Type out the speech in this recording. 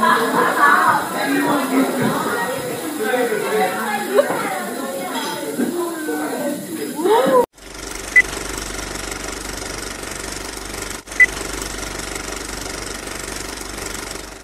Ha ha ha!